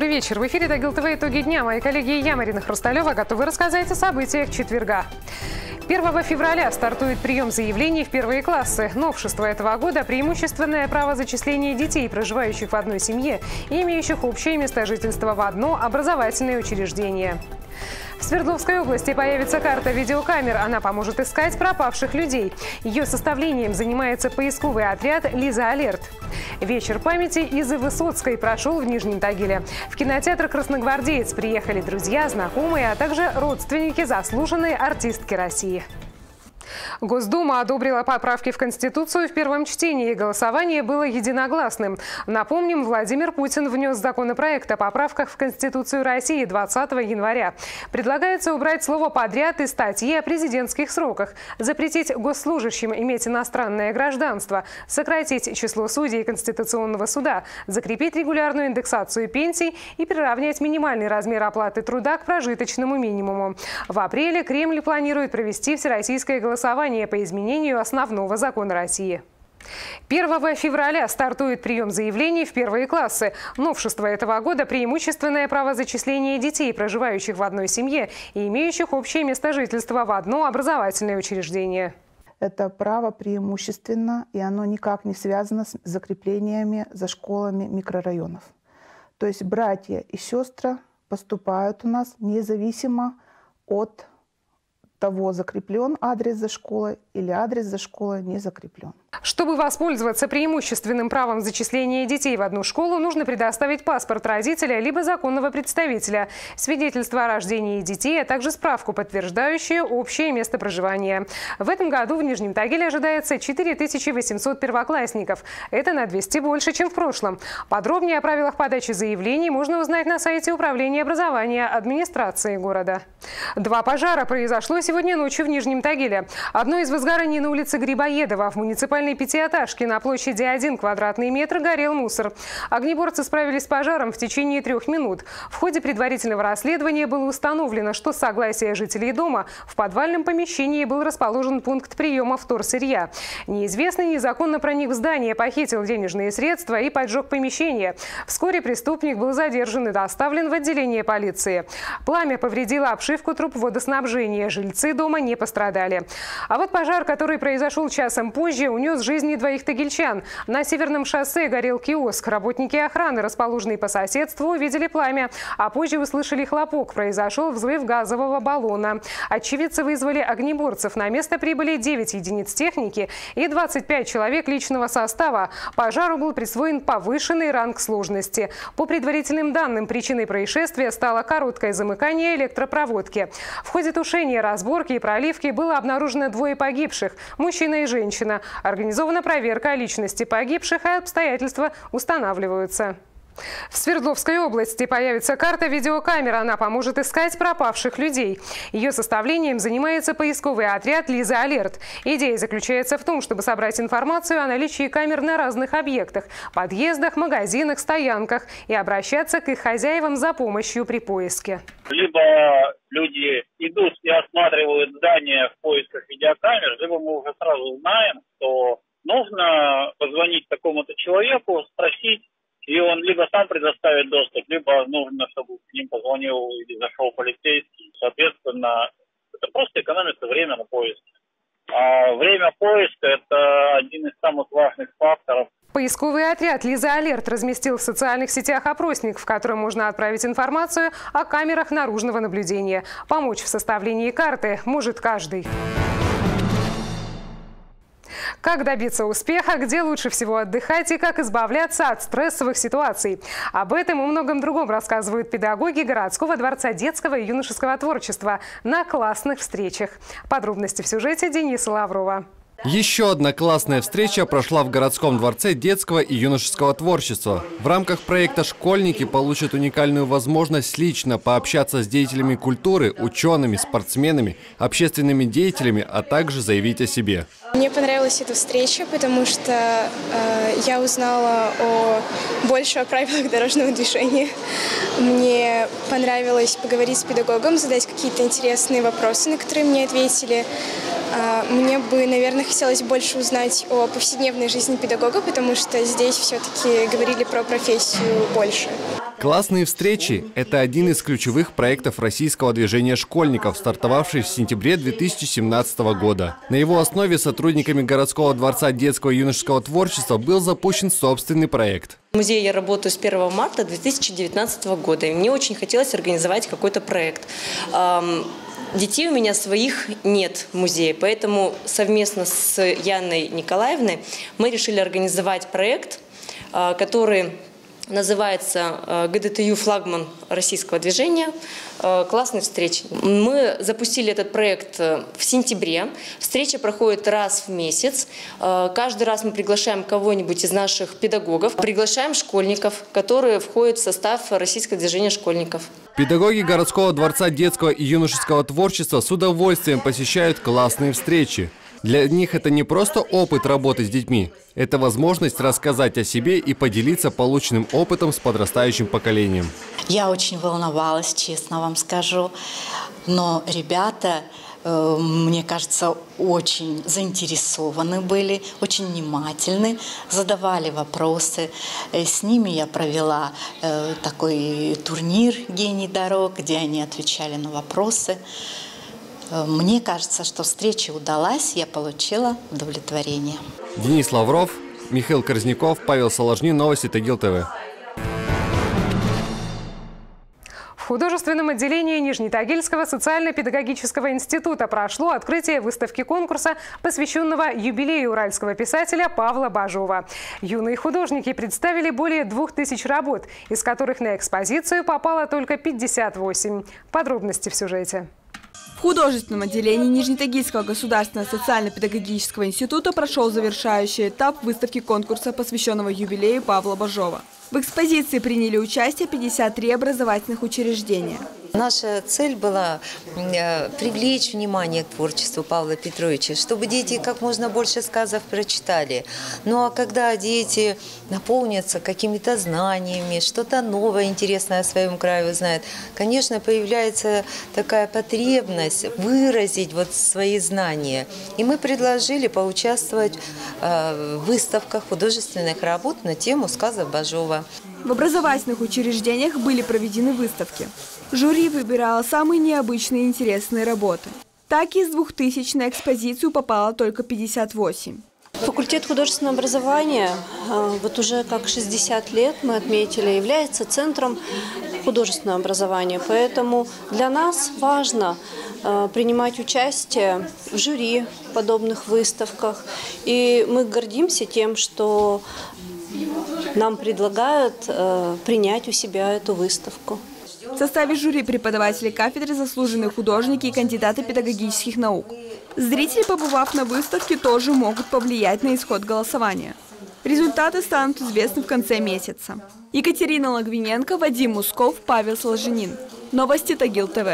Добрый вечер. В эфире Тагил ТВ «Итоги дня». Мои коллеги я, Марина Хрусталева, готовы рассказать о событиях четверга. 1 февраля стартует прием заявлений в первые классы. Новшество этого года – преимущественное право зачисления детей, проживающих в одной семье и имеющих общее место жительства в одно образовательное учреждение. В Свердловской области появится карта видеокамер. Она поможет искать пропавших людей. Ее составлением занимается поисковый отряд «Лиза Алерт». Вечер памяти Изы Высоцкой прошел в Нижнем Тагиле. В кинотеатр «Красногвардеец» приехали друзья, знакомые, а также родственники заслуженной артистки России. Госдума одобрила поправки в Конституцию в первом чтении. Голосование было единогласным. Напомним, Владимир Путин внес законопроект о поправках в Конституцию России 20 января. Предлагается убрать слово «подряд» из статьи о президентских сроках, запретить госслужащим иметь иностранное гражданство, сократить число судей Конституционного суда, закрепить регулярную индексацию пенсий и приравнять минимальный размер оплаты труда к прожиточному минимуму. В апреле Кремль планирует провести всероссийское голосование голосование по изменению основного закона России. 1 февраля стартует прием заявлений в первые классы. Новшество этого года – преимущественное право зачисления детей, проживающих в одной семье и имеющих общее место жительства в одно образовательное учреждение. Это право преимущественно, и оно никак не связано с закреплениями за школами микрорайонов. То есть братья и сестры поступают у нас независимо от того, закреплен адрес за школой или адрес за школой не закреплен. Чтобы воспользоваться преимущественным правом зачисления детей в одну школу, нужно предоставить паспорт родителя либо законного представителя, свидетельство о рождении детей, а также справку, подтверждающую общее место проживания. В этом году в Нижнем Тагиле ожидается 4800 первоклассников. Это на 200 больше, чем в прошлом. Подробнее о правилах подачи заявлений можно узнать на сайте Управления образования администрации города. Два пожара произошло сегодня ночью в Нижнем Тагиле. Одно из возгораний на улице Грибоедова в муниципальном муниципальной пятиэтажки на площади 1 квадратный метр горел мусор. Огнеборцы справились с пожаром в течение трех минут. В ходе предварительного расследования было установлено, что согласие жителей дома в подвальном помещении был расположен пункт приема вторсырья. Неизвестный незаконно проник в здание, похитил денежные средства и поджег помещение. Вскоре преступник был задержан и доставлен в отделение полиции. Пламя повредило обшивку труб водоснабжения. Жильцы дома не пострадали. А вот пожар, который произошел часом позже, унес унес жизни двоих тагильчан. На Северном шоссе горел киоск. Работники охраны, расположенные по соседству, увидели пламя, а позже услышали хлопок. Произошел взрыв газового баллона. Очевидцы вызвали огнеборцев. На место прибыли 9 единиц техники и 25 человек личного состава. Пожару был присвоен повышенный ранг сложности. По предварительным данным, причиной происшествия стало короткое замыкание электропроводки. В ходе тушения, разборки и проливки было обнаружено двое погибших – мужчина и женщина. Организована проверка личности погибших, и обстоятельства устанавливаются. В Свердловской области появится карта видеокамер. Она поможет искать пропавших людей. Ее составлением занимается поисковый отряд «Лиза Алерт». Идея заключается в том, чтобы собрать информацию о наличии камер на разных объектах – подъездах, магазинах, стоянках и обращаться к их хозяевам за помощью при поиске. Либо люди идут и осматривают здание в поисках видеокамер, либо мы уже сразу знаем, что нужно позвонить такому-то человеку, спросить, и он либо сам предоставит доступ, либо нужно, чтобы к ним позвонил или зашел полицейский. Соответственно, это просто экономится время на поиске. А время поиска – это один из самых важных факторов. Поисковый отряд «Лиза Алерт» разместил в социальных сетях опросник, в котором можно отправить информацию о камерах наружного наблюдения. Помочь в составлении карты может каждый. Как добиться успеха, где лучше всего отдыхать и как избавляться от стрессовых ситуаций. Об этом и многом другом рассказывают педагоги городского дворца детского и юношеского творчества на классных встречах. Подробности в сюжете Дениса Лаврова. Еще одна классная встреча прошла в городском дворце детского и юношеского творчества. В рамках проекта «Школьники» получат уникальную возможность лично пообщаться с деятелями культуры, учеными, спортсменами, общественными деятелями, а также заявить о себе. Мне понравилась эта встреча, потому что э, я узнала о, больше о правилах дорожного движения. Мне понравилось поговорить с педагогом, задать какие-то интересные вопросы, на которые мне ответили. А, мне бы, наверное, хотелось больше узнать о повседневной жизни педагога, потому что здесь все-таки говорили про профессию больше. Классные встречи – это один из ключевых проектов российского движения школьников, стартовавший в сентябре 2017 года. На его основе сотрудниками городского дворца детского и юношеского творчества был запущен собственный проект. В музее я работаю с 1 марта 2019 года, и мне очень хотелось организовать какой-то проект. Детей у меня своих нет в музее, поэтому совместно с Яной Николаевной мы решили организовать проект, а, который называется э, ГДТЮ «Флагман российского движения». Э, классная встреча. Мы запустили этот проект э, в сентябре. Встреча проходит раз в месяц. Каждый раз мы приглашаем кого-нибудь из наших педагогов, приглашаем школьников, которые входят в состав российского движения школьников. Педагоги городского дворца детского и юношеского творчества с удовольствием посещают классные встречи. Для них это не просто опыт работы с детьми, это возможность рассказать о себе и поделиться полученным опытом с подрастающим поколением. Я очень волновалась, честно вам скажу, но ребята, мне кажется, очень заинтересованы были, очень внимательны, задавали вопросы. Э, с ними я провела э, такой турнир «Гений дорог», где они отвечали на вопросы. Э, мне кажется, что встреча удалась, я получила удовлетворение. Денис Лавров, Михаил Корзняков, Павел Соложнин, Новости Тагил ТВ. Художественном отделении Нижнетагильского социально-педагогического института прошло открытие выставки конкурса, посвященного юбилею уральского писателя Павла Бажова. Юные художники представили более двух тысяч работ, из которых на экспозицию попало только 58. Подробности в сюжете. В художественном отделении Нижнетагильского государственного социально-педагогического института прошел завершающий этап выставки конкурса, посвященного юбилею Павла Бажова. В экспозиции приняли участие 53 образовательных учреждения. Наша цель была э, привлечь внимание к творчеству Павла Петровича, чтобы дети как можно больше сказов прочитали. Ну а когда дети наполнятся какими-то знаниями, что-то новое, интересное о своем крае узнают, конечно, появляется такая потребность выразить вот свои знания. И мы предложили поучаствовать э, в выставках художественных работ на тему сказов Бажова. В образовательных учреждениях были проведены выставки. Жюри выбирало самые необычные и интересные работы. Так из 2000 на экспозицию попало только 58. Факультет художественного образования а, вот уже как 60 лет мы отметили, является центром художественного образования. Поэтому для нас важно а, принимать участие в жюри подобных выставках. И мы гордимся тем, что нам предлагают э, принять у себя эту выставку. В составе жюри преподаватели кафедры заслуженные художники и кандидаты педагогических наук. Зрители, побывав на выставке, тоже могут повлиять на исход голосования. Результаты станут известны в конце месяца. Екатерина Лагвиненко, Вадим Мусков, Павел Солженин. Новости Тагил ТВ.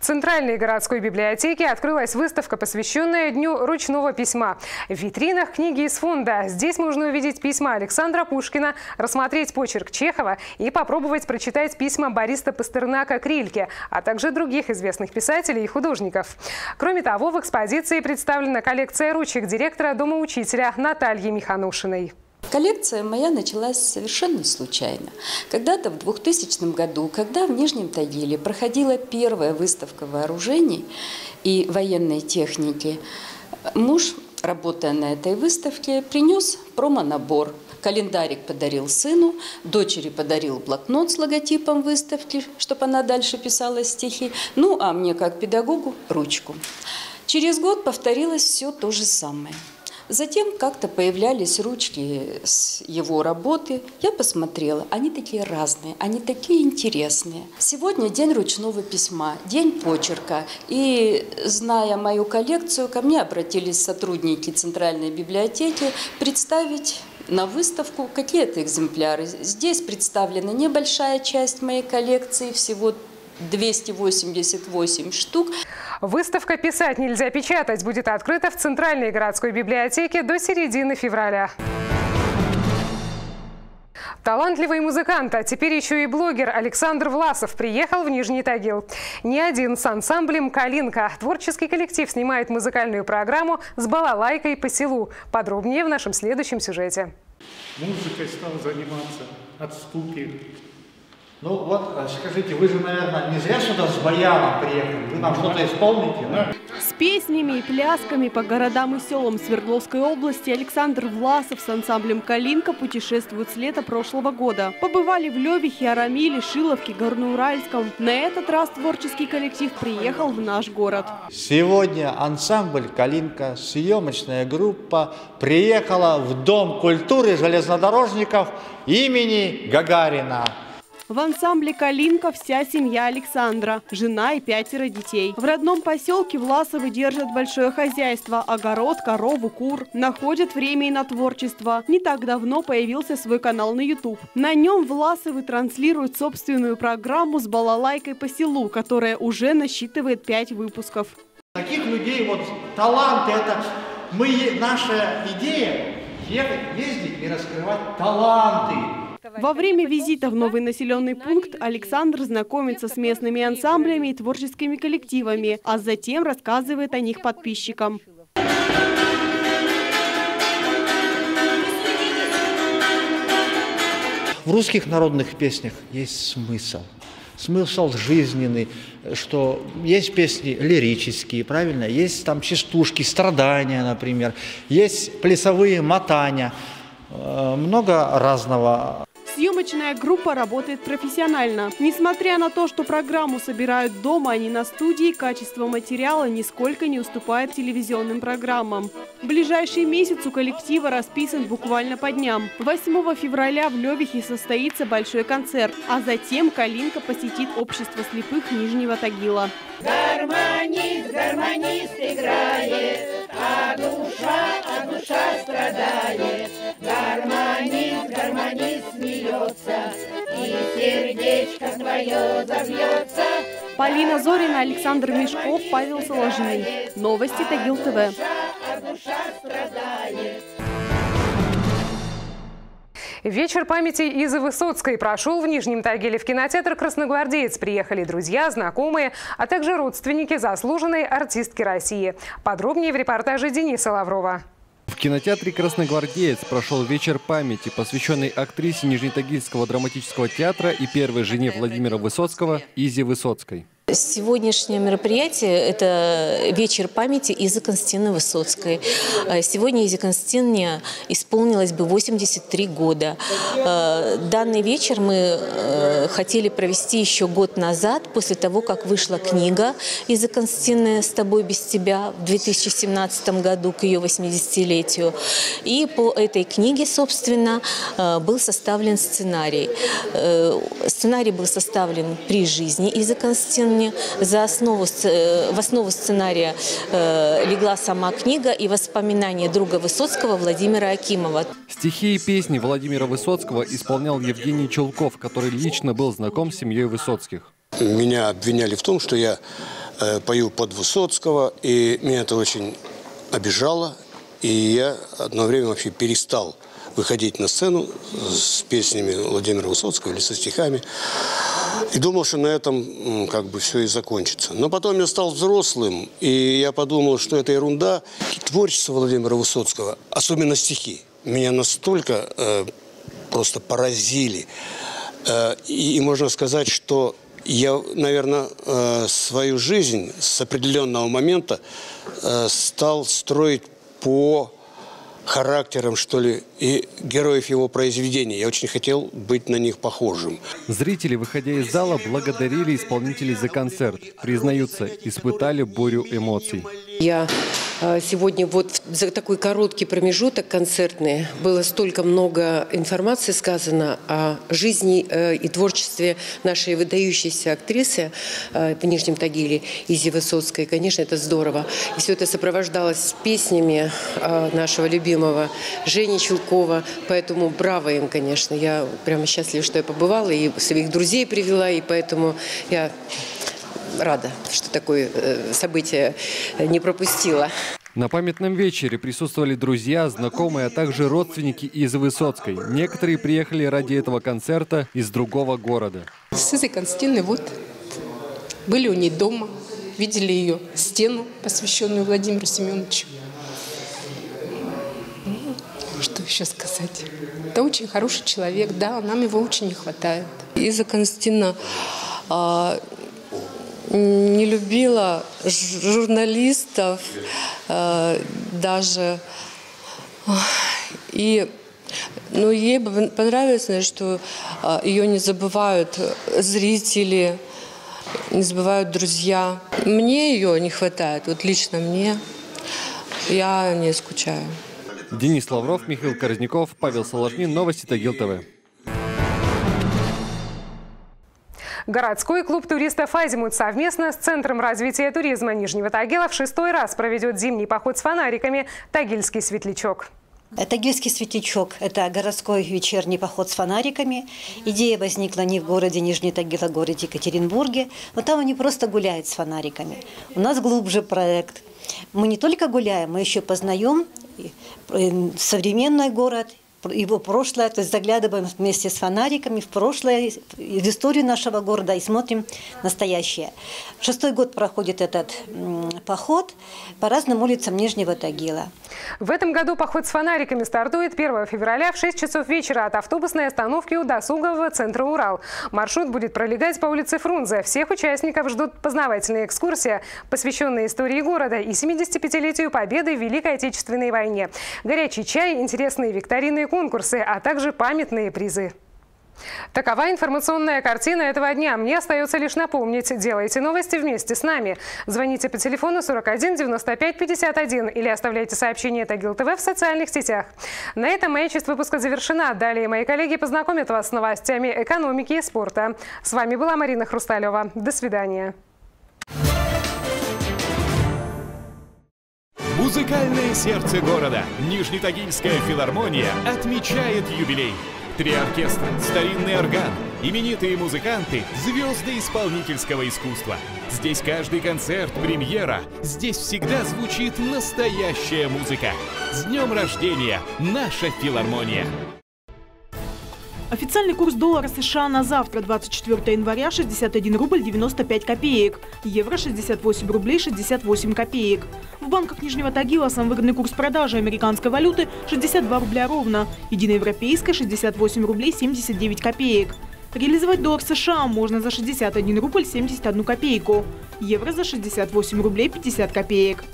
Центральной городской библиотеке открылась выставка, посвященная Дню ручного письма. В витринах книги из фонда. Здесь можно увидеть письма Александра Пушкина, рассмотреть почерк Чехова и попробовать прочитать письма Бориса Пастернака Крильке, а также других известных писателей и художников. Кроме того, в экспозиции представлена коллекция ручек директора Дома учителя Натальи Миханушиной. Коллекция моя началась совершенно случайно. Когда-то в 2000 году, когда в Нижнем Тагиле проходила первая выставка вооружений и военной техники, муж, работая на этой выставке, принес промо-набор. Календарик подарил сыну, дочери подарил блокнот с логотипом выставки, чтобы она дальше писала стихи, ну а мне как педагогу ручку. Через год повторилось все то же самое – Затем как-то появлялись ручки с его работы. Я посмотрела, они такие разные, они такие интересные. Сегодня день ручного письма, день почерка. И зная мою коллекцию, ко мне обратились сотрудники Центральной библиотеки представить на выставку какие-то экземпляры. Здесь представлена небольшая часть моей коллекции, всего 288 штук. Выставка «Писать нельзя печатать» будет открыта в Центральной городской библиотеке до середины февраля. Талантливый музыкант, а теперь еще и блогер Александр Власов приехал в Нижний Тагил. Не один с ансамблем «Калинка». Творческий коллектив снимает музыкальную программу с балалайкой по селу. Подробнее в нашем следующем сюжете. Музыкой стал заниматься от скуки. Ну вот, э, скажите, вы же, наверное, не зря сюда с баяном приехали. Вы нам что-то исполните? Да? С песнями и плясками по городам и селам Свердловской области Александр Власов с ансамблем «Калинка» путешествует с лета прошлого года. Побывали в Левихе, Арамиле, Шиловке, Горноуральском. На этот раз творческий коллектив приехал в наш город. Сегодня ансамбль «Калинка», съемочная группа, приехала в Дом культуры железнодорожников имени Гагарина. В ансамбле «Калинка» вся семья Александра, жена и пятеро детей. В родном поселке Власовы держат большое хозяйство, огород, корову, кур. Находят время и на творчество. Не так давно появился свой канал на YouTube. На нем Власовы транслируют собственную программу с балалайкой по селу, которая уже насчитывает пять выпусков. Таких людей, вот таланты, это мы, наша идея ездить и раскрывать таланты. Во время визита в новый населенный пункт Александр знакомится с местными ансамблями и творческими коллективами, а затем рассказывает о них подписчикам. В русских народных песнях есть смысл. Смысл жизненный, что есть песни лирические, правильно? Есть там частушки, страдания, например. Есть плясовые мотания. Э, много разного. Съемочная группа работает профессионально. Несмотря на то, что программу собирают дома, а не на студии, качество материала нисколько не уступает телевизионным программам. Ближайший месяц у коллектива расписан буквально по дням. 8 февраля в Левихе состоится большой концерт, а затем Калинка посетит общество слепых Нижнего Тагила. Гармонист, гармонист играет, а душа, а душа страдает. Гармонист, гармонист смеется, и сердечко твое забьется. Полина Зорина, Александр Мешков, Павел Соложный. Новости Тагил ТВ. Вечер памяти Изы Высоцкой прошел в Нижнем Тагиле. В кинотеатр «Красногвардеец» приехали друзья, знакомые, а также родственники заслуженной артистки России. Подробнее в репортаже Дениса Лаврова. Кинотеатре «Красногвардеец» прошел вечер памяти, посвященный актрисе Нижнетагильского драматического театра и первой жене Владимира Высоцкого Изе Высоцкой. Сегодняшнее мероприятие – это вечер памяти Изы Константиновны Высоцкой. А сегодня Изе Константиновне исполнилось бы 83 года. А, данный вечер мы э, хотели провести еще год назад, после того, как вышла книга Изы Константиновны «С тобой без тебя» в 2017 году к ее 80-летию. И по этой книге, собственно, э, был составлен сценарий. Э, сценарий был составлен при жизни Изы Константиновны времени. За основу, э, в основу сценария э, легла сама книга и воспоминания друга Высоцкого Владимира Акимова. Стихи и песни Владимира Высоцкого исполнял Евгений Чулков, который лично был знаком с семьей Высоцких. Меня обвиняли в том, что я э, пою под Высоцкого, и меня это очень обижало. И я одно время вообще перестал выходить на сцену с песнями Владимира Высоцкого или со стихами. И думал, что на этом как бы все и закончится. Но потом я стал взрослым, и я подумал, что это ерунда. Творчество Владимира Высоцкого, особенно стихи, меня настолько э, просто поразили. Э, и, и можно сказать, что я, наверное, э, свою жизнь с определенного момента э, стал строить по характером, что ли, и героев его произведений. Я очень хотел быть на них похожим. Зрители, выходя из зала, благодарили исполнителей за концерт. Признаются, испытали бурю эмоций. Я сегодня вот за такой короткий промежуток концертный было столько много информации сказано о жизни э, и творчестве нашей выдающейся актрисы э, в Нижнем Тагиле Изи Высоцкой. Конечно, это здорово. И все это сопровождалось песнями э, нашего любимого Жени Чулкова. Поэтому браво им, конечно. Я прямо счастлива, что я побывала и своих друзей привела, и поэтому я рада, что такое событие не пропустила. На памятном вечере присутствовали друзья, знакомые, а также родственники из Высоцкой. Некоторые приехали ради этого концерта из другого города. С этой Константиной вот были у ней дома, видели ее стену, посвященную Владимиру Семеновичу. Ну, что еще сказать? Это очень хороший человек, да, нам его очень не хватает. Из-за Константина не любила журналистов а, даже. И ну, ей понравилось, что а, ее не забывают зрители, не забывают друзья. Мне ее не хватает, вот лично мне. Я не скучаю. Денис Лавров, Михаил Корзняков, Павел Соложнин. Новости Тагил ТВ. Городской клуб туристов «Азимут» совместно с Центром развития туризма Нижнего Тагила в шестой раз проведет зимний поход с фонариками «Тагильский светлячок». Тагильский светлячок – это городской вечерний поход с фонариками. Идея возникла не в городе Нижний Тагил, а в городе Екатеринбурге. Но там они просто гуляют с фонариками. У нас глубже проект. Мы не только гуляем, мы еще познаем э, современный город его прошлое, то есть заглядываем вместе с фонариками в прошлое, в историю нашего города и смотрим настоящее. Шестой год проходит этот поход по разным улицам Нижнего Тагила. В этом году поход с фонариками стартует 1 февраля в 6 часов вечера от автобусной остановки у досугового центра «Урал». Маршрут будет пролегать по улице Фрунзе. Всех участников ждут познавательная экскурсия, посвященная истории города и 75-летию победы в Великой Отечественной войне. Горячий чай, интересные викторины конкурсы, а также памятные призы. Такова информационная картина этого дня. Мне остается лишь напомнить, делайте новости вместе с нами. Звоните по телефону 41 95 51 или оставляйте сообщение Тагил ТВ в социальных сетях. На этом моя часть выпуска завершена. Далее мои коллеги познакомят вас с новостями экономики и спорта. С вами была Марина Хрусталева. До свидания. Музыкальное сердце города Нижнетагильская филармония отмечает юбилей. Три оркестра, старинный орган, именитые музыканты, звезды исполнительского искусства. Здесь каждый концерт – премьера. Здесь всегда звучит настоящая музыка. С днем рождения, наша филармония! Официальный курс доллара США на завтра, 24 января, 61 рубль 95 копеек. Евро 68 рублей 68 копеек. В банках Нижнего Тагила сам выгодный курс продажи американской валюты 62 рубля ровно. Единоевропейская 68 рублей 79 копеек. Реализовать доллар США можно за 61 рубль 71 копейку. Евро за 68 рублей 50 копеек.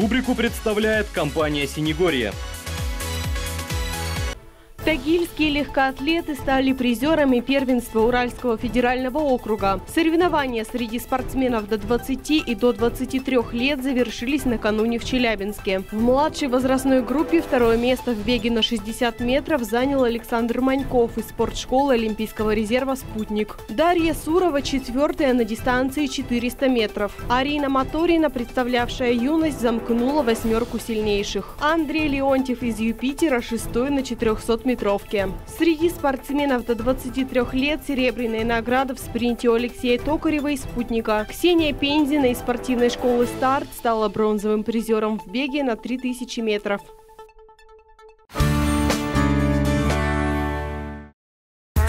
Рубрику представляет компания «Синегорье». Тагильские легкоатлеты стали призерами первенства Уральского федерального округа. Соревнования среди спортсменов до 20 и до 23 лет завершились накануне в Челябинске. В младшей возрастной группе второе место в беге на 60 метров занял Александр Маньков из спортшколы Олимпийского резерва «Спутник». Дарья Сурова четвертая на дистанции 400 метров. Арина Моторина, представлявшая юность, замкнула восьмерку сильнейших. Андрей Леонтьев из Юпитера шестой на 400 метров метровке. Среди спортсменов до 23 лет серебряная награда в спринте у Алексея Токарева из «Спутника». Ксения Пензина из спортивной школы «Старт» стала бронзовым призером в беге на 3000 метров.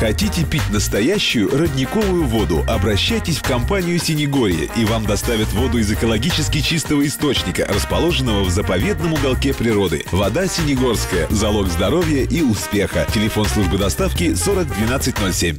Хотите пить настоящую родниковую воду? Обращайтесь в компанию «Синегорье» и вам доставят воду из экологически чистого источника, расположенного в заповедном уголке природы. Вода «Синегорская» – залог здоровья и успеха. Телефон службы доставки 40 12 07.